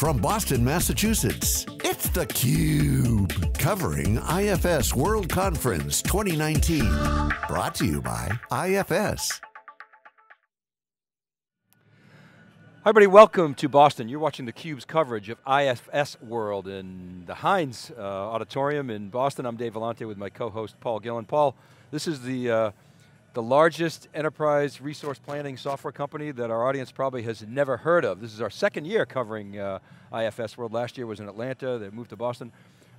from Boston, Massachusetts, it's theCUBE, covering IFS World Conference 2019. Brought to you by IFS. Hi everybody, welcome to Boston. You're watching theCUBE's coverage of IFS World in the Hynes uh, Auditorium in Boston. I'm Dave Vellante with my co-host Paul Gillin. Paul, this is the, uh, the largest enterprise resource planning software company that our audience probably has never heard of. This is our second year covering uh, IFS World. Last year was in Atlanta, they moved to Boston.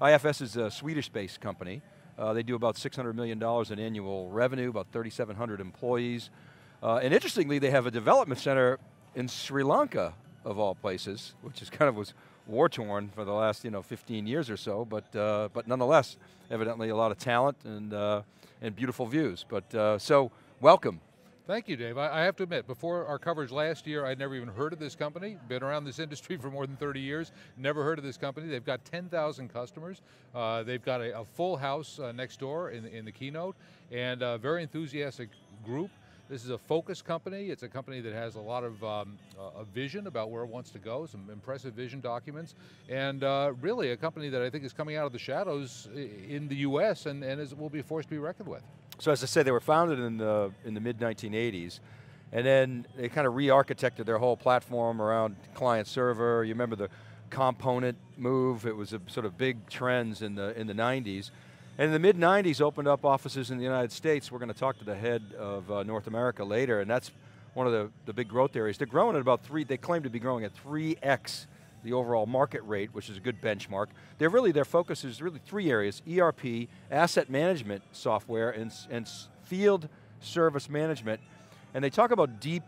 IFS is a Swedish-based company. Uh, they do about $600 million in annual revenue, about 3,700 employees. Uh, and interestingly, they have a development center in Sri Lanka, of all places, which is kind of was war-torn for the last you know 15 years or so, but, uh, but nonetheless, evidently a lot of talent and, uh, and beautiful views. But uh, so, welcome. Thank you, Dave. I, I, have to admit, before our coverage last year, I'd never even heard of this company. Been around this industry for more than 30 years, never heard of this company. They've got 10,000 customers. Uh, they've got a, a full house uh, next door in, in the keynote, and a very enthusiastic group. This is a focused company. It's a company that has a lot of um, a vision about where it wants to go, some impressive vision documents, and uh, really a company that I think is coming out of the shadows in the U.S. and, and is, will be a force to be reckoned with. So as I said, they were founded in the, in the mid-1980s, and then they kind of re-architected their whole platform around client server. You remember the component move, it was a sort of big trends in the, in the 90s. And in the mid 90s opened up offices in the United States. We're going to talk to the head of uh, North America later, and that's one of the, the big growth areas. They're growing at about three, they claim to be growing at 3x the overall market rate, which is a good benchmark. They're really, their focus is really three areas, ERP, asset management software, and, and field service management. And they talk about deep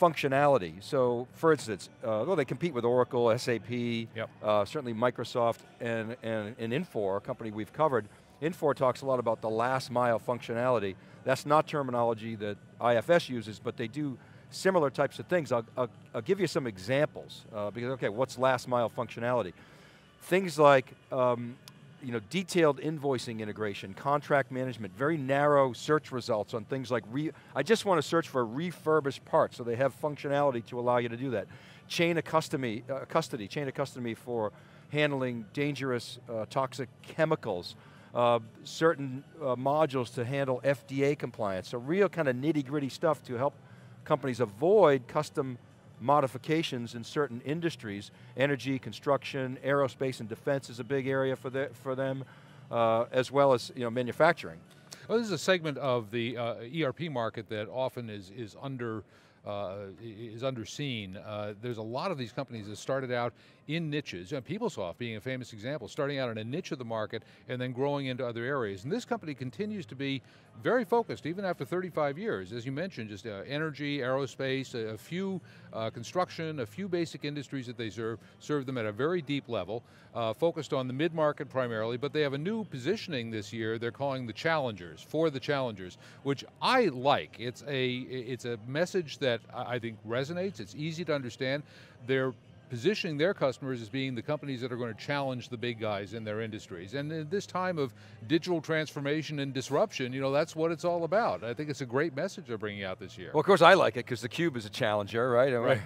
functionality. So for instance, uh, well they compete with Oracle, SAP, yep. uh, certainly Microsoft, and, and, and Infor, a company we've covered. Infor talks a lot about the last mile functionality. That's not terminology that IFS uses, but they do similar types of things. I'll, I'll, I'll give you some examples, uh, because okay, what's last mile functionality? Things like um, you know, detailed invoicing integration, contract management, very narrow search results on things like, re I just want to search for refurbished parts, so they have functionality to allow you to do that. Chain of custody, uh, custody chain of custody for handling dangerous uh, toxic chemicals, uh, certain uh, modules to handle FDA compliance. So real kind of nitty gritty stuff to help companies avoid custom modifications in certain industries. Energy, construction, aerospace and defense is a big area for, the, for them, uh, as well as you know, manufacturing. Well, this is a segment of the uh, ERP market that often is, is under uh, is underseen. Uh, there's a lot of these companies that started out in niches, and PeopleSoft being a famous example, starting out in a niche of the market and then growing into other areas. And this company continues to be very focused, even after 35 years. As you mentioned, just uh, energy, aerospace, a, a few uh, construction, a few basic industries that they serve, serve them at a very deep level, uh, focused on the mid-market primarily, but they have a new positioning this year they're calling the challengers, for the challengers, which I like. It's a, it's a message that I think resonates, it's easy to understand. They're positioning their customers as being the companies that are going to challenge the big guys in their industries. And in this time of digital transformation and disruption, you know, that's what it's all about. I think it's a great message they're bringing out this year. Well, of course I like it because theCUBE is a challenger, right?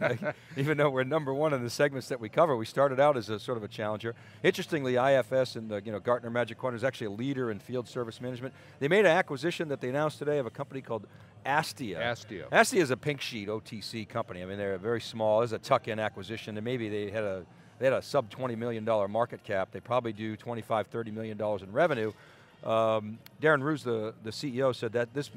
right. Even though we're number one in the segments that we cover, we started out as a sort of a challenger. Interestingly, IFS and the you know, Gartner Magic Quadrant is actually a leader in field service management. They made an acquisition that they announced today of a company called Astea. Astea. Astea is a pink sheet OTC company. I mean, they're very small. It's a tuck-in acquisition, and maybe they had a they had a sub $20 million market cap. They probably do 25, 30 million dollars in revenue. Um, Darren Roos, the, the CEO, said that this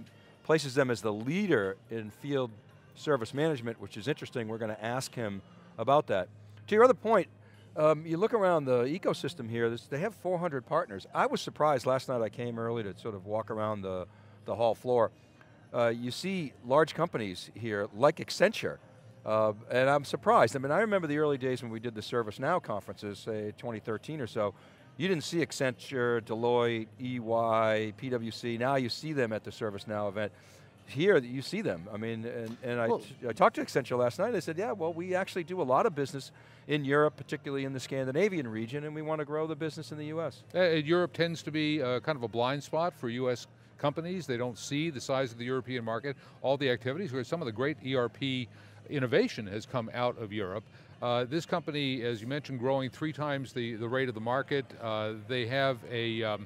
places them as the leader in field service management, which is interesting. We're going to ask him about that. To your other point, um, you look around the ecosystem here, this, they have 400 partners. I was surprised last night I came early to sort of walk around the, the hall floor uh, you see large companies here like Accenture, uh, and I'm surprised. I mean, I remember the early days when we did the ServiceNow conferences, say 2013 or so, you didn't see Accenture, Deloitte, EY, PwC, now you see them at the ServiceNow event. Here, you see them. I mean, and, and well, I, I talked to Accenture last night, and they said, yeah, well, we actually do a lot of business in Europe, particularly in the Scandinavian region, and we want to grow the business in the US. Uh, Europe tends to be uh, kind of a blind spot for US companies. They don't see the size of the European market, all the activities, where some of the great ERP innovation has come out of Europe. Uh, this company, as you mentioned, growing three times the, the rate of the market. Uh, they have a, um,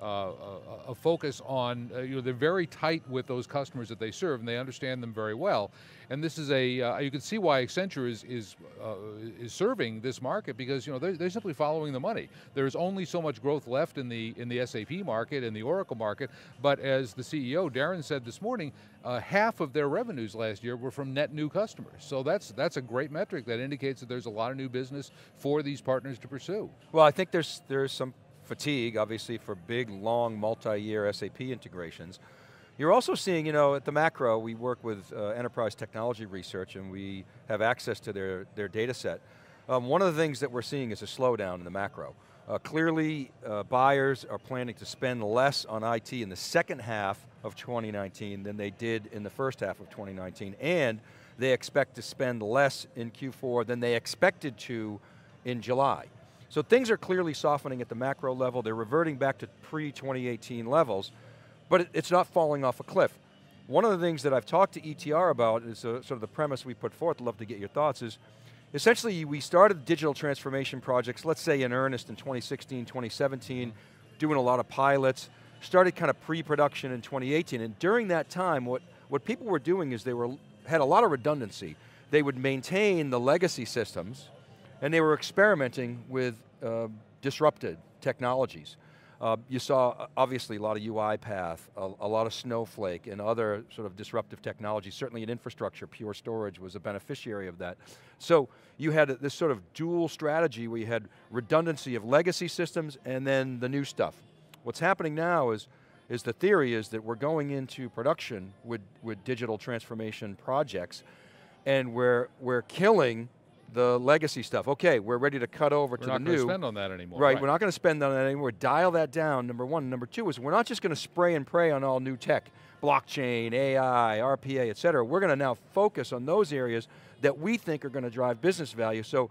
uh, a, a, focus on, uh, you know, they're very tight with those customers that they serve and they understand them very well. And this is a, uh, you can see why Accenture is, is, uh, is serving this market because, you know, they're, they're, simply following the money. There's only so much growth left in the, in the SAP market and the Oracle market, but as the CEO, Darren said this morning, uh, half of their revenues last year were from net new customers. So that's, that's a great metric that indicates that there's a lot of new business for these partners to pursue. Well, I think there's, there's some fatigue, obviously, for big, long, multi-year SAP integrations. You're also seeing, you know, at the macro, we work with uh, enterprise technology research and we have access to their, their data set. Um, one of the things that we're seeing is a slowdown in the macro. Uh, clearly, uh, buyers are planning to spend less on IT in the second half of 2019 than they did in the first half of 2019, and they expect to spend less in Q4 than they expected to in July. So things are clearly softening at the macro level. They're reverting back to pre-2018 levels, but it's not falling off a cliff. One of the things that I've talked to ETR about is a, uh, sort of the premise we put forth, I'd love to get your thoughts, is essentially we started digital transformation projects, let's say in earnest in 2016, 2017, doing a lot of pilots, started kind of pre-production in 2018, and during that time, what, what people were doing is they were, had a lot of redundancy. They would maintain the legacy systems, and they were experimenting with uh, disrupted technologies. Uh, you saw, uh, obviously, a lot of UiPath, a, a, lot of Snowflake, and other sort of disruptive technologies. Certainly in infrastructure, Pure Storage was a beneficiary of that. So you had this sort of dual strategy where you had redundancy of legacy systems and then the new stuff. What's happening now is, is the theory is that we're going into production with, with digital transformation projects and we're, we're killing the legacy stuff. Okay, we're ready to cut over we're to the new. We're not going to spend on that anymore. Right, right, we're not going to spend on that anymore. Dial that down, number one. Number two is we're not just going to spray and pray on all new tech, blockchain, AI, RPA, et cetera. We're going to now focus on those areas that we think are going to drive business value. So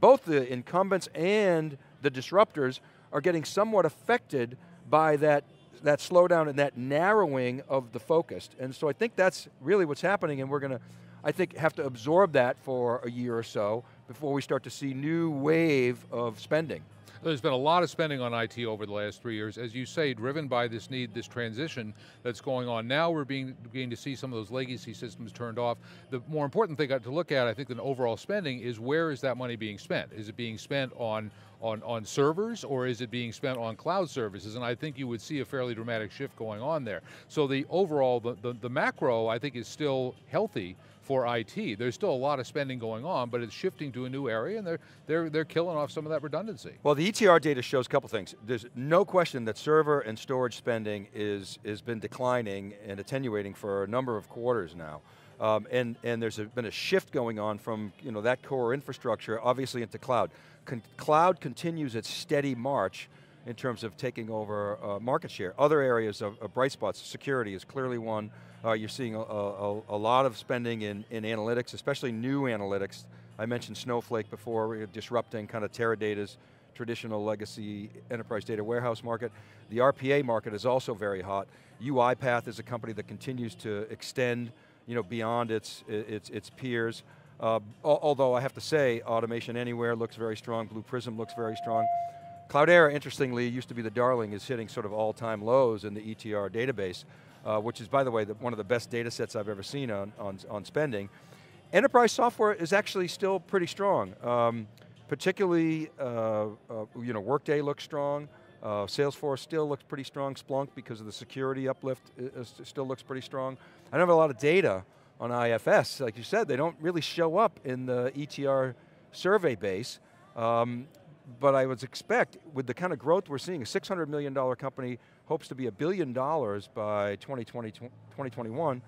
both the incumbents and the disruptors are getting somewhat affected by that that slowdown and that narrowing of the focus. And so I think that's really what's happening and we're going to I think, have to absorb that for a year or so before we start to see new wave of spending. There's been a lot of spending on IT over the last three years, as you say, driven by this need, this transition that's going on. Now we're being, beginning to see some of those legacy systems turned off. The more important thing to look at, I think, than overall spending is where is that money being spent? Is it being spent on on, on servers or is it being spent on cloud services? And I think you would see a fairly dramatic shift going on there. So the overall, the, the, the macro I think is still healthy for IT. There's still a lot of spending going on, but it's shifting to a new area and they're, they're, they're killing off some of that redundancy. Well, the ETR data shows a couple things. There's no question that server and storage spending is, has been declining and attenuating for a number of quarters now. Um, and, and there's a, been a shift going on from you know, that core infrastructure, obviously into cloud. Con cloud continues its steady march in terms of taking over uh, market share. Other areas of, of, bright spots, security is clearly one. Uh, you're seeing a, a, a, lot of spending in, in analytics, especially new analytics. I mentioned Snowflake before, disrupting kind of Teradata's traditional legacy enterprise data warehouse market. The RPA market is also very hot. UiPath is a company that continues to extend you know, beyond its, its, its peers. Uh, although I have to say, Automation Anywhere looks very strong, Blue Prism looks very strong. Cloudera, interestingly, used to be the darling, is hitting sort of all-time lows in the ETR database, uh, which is, by the way, the, one of the best data sets I've ever seen on, on, on spending. Enterprise software is actually still pretty strong. Um, particularly, uh, uh, you know, Workday looks strong. Uh, Salesforce still looks pretty strong. Splunk, because of the security uplift, still looks pretty strong. I don't have a lot of data on IFS. Like you said, they don't really show up in the ETR survey base. Um, but I would expect, with the kind of growth we're seeing, a $600 million company hopes to be a billion dollars by 2020, 2021,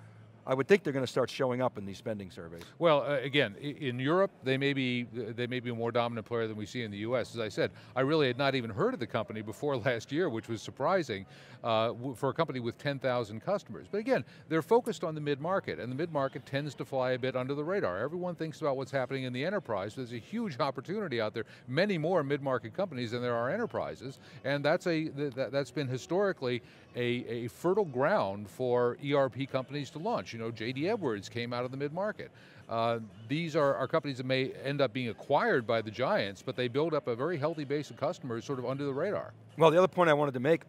I would think they're going to start showing up in these spending surveys. Well, uh, again, in Europe, they may be they may be a more dominant player than we see in the U.S. As I said, I really had not even heard of the company before last year, which was surprising uh, for a company with 10,000 customers. But again, they're focused on the mid-market, and the mid-market tends to fly a bit under the radar. Everyone thinks about what's happening in the enterprise. There's a huge opportunity out there, many more mid-market companies than there are enterprises, and that's a that, that's been historically a, a fertile ground for ERP companies to launch. You know, JD Edwards came out of the mid-market. uh, these are, are companies that may end up being acquired by the giants, but they build up a very healthy base of customers sort of under the radar. Well, the other point I wanted to make,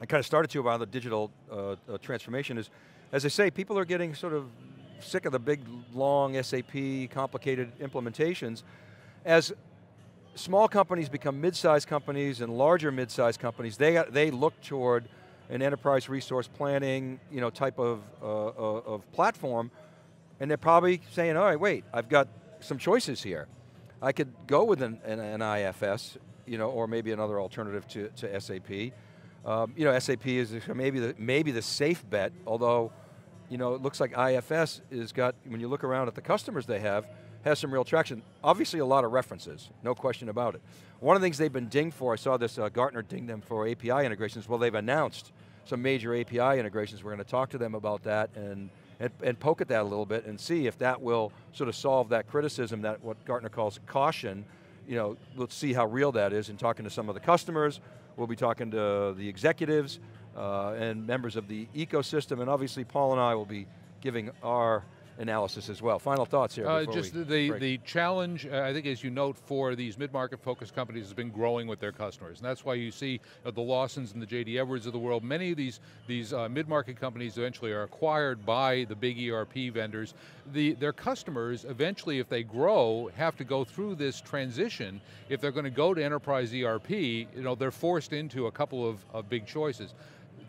I kind of started to about the digital uh, uh, transformation is, as I say, people are getting sort of sick of the big, long SAP, complicated implementations. As small companies become mid-sized companies and larger mid-sized companies, they, they look toward an enterprise resource planning you know, type of, uh, uh, of platform, and they're probably saying, all right, wait, I've got some choices here. I could go with an, an, an IFS, you know, or maybe another alternative to, to SAP. Um, you know, SAP is maybe the, maybe the safe bet, although, you know, it looks like IFS is got, when you look around at the customers they have, has some real traction. Obviously a lot of references, no question about it. One of the things they've been dinged for, I saw this, uh, Gartner dinged them for API integrations, well they've announced some major API integrations. We're going to talk to them about that and, and, and, poke at that a little bit and see if that will sort of solve that criticism, that what Gartner calls caution. You know, let's see how real that is in talking to some of the customers. We'll be talking to the executives uh, and members of the ecosystem, and obviously Paul and I will be giving our analysis as well. Final thoughts here. Uh, just the, the challenge, uh, I think as you note, for these mid-market focused companies has been growing with their customers. And that's why you see uh, the Lawsons and the J.D. Edwards of the world, many of these, these uh, mid-market companies eventually are acquired by the big ERP vendors. The, their customers eventually, if they grow, have to go through this transition. If they're going to go to enterprise ERP, you know, they're forced into a couple of, of big choices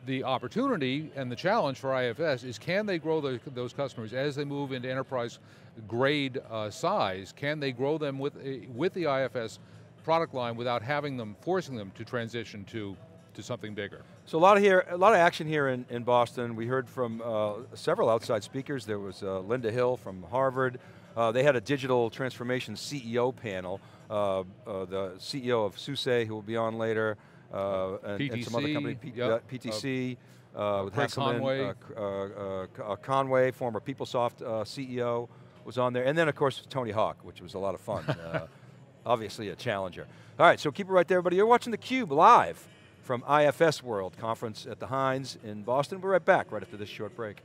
the opportunity and the challenge for IFS is can they grow the, those customers as they move into enterprise grade uh, size, can they grow them with, uh, with the IFS product line without having them, forcing them to transition to, to something bigger? So a lot of here, a lot of action here in, in Boston. We heard from uh, several outside speakers. There was uh, Linda Hill from Harvard. Uh, they had a digital transformation CEO panel. Uh, the CEO of SUSE, who will be on later, uh, and, PTC, and, some other company, P yep. Uh, PTC, uh, uh, with Heppelmann, uh, Conway. Uh, Conway, former PeopleSoft CEO, was on there, and then of course Tony Hawk, which was a lot of fun. obviously a challenger. All right, so keep it right there, everybody. You're watching theCUBE live from IFS World Conference at the Hynes in Boston. We're right back right after this short break.